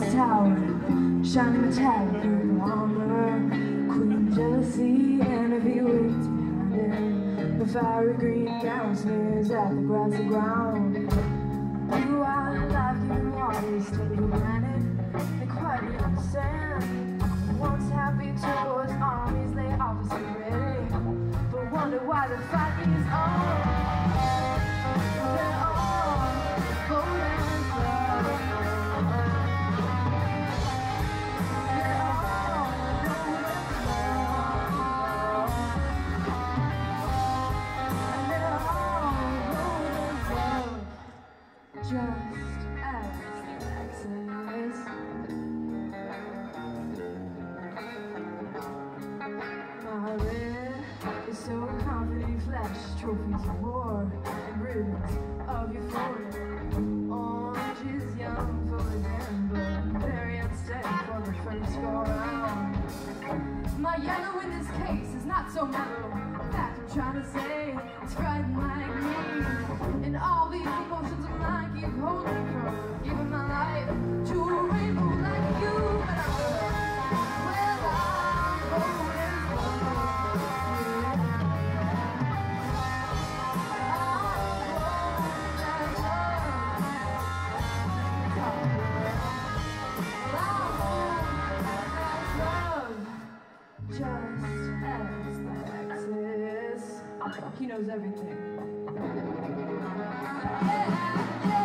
Tower, shining metallic purple armor. Queen jealousy, envy waits behind it. The fiery green gown smears at the grassy ground. Blue eyed, life giving waters take for granted. They quietly understand. Once happy towards armies, they opposite ready. But wonder why the fight so confident, flash trophies of war and ribbons of euphoria. Orange is young for the gamble, very unsteady for the first go round. My yellow in this case is not so mellow. Fact I'm trying to say, it's frightened like me. And all these emotions of mine keep holding He knows everything. Yeah, yeah.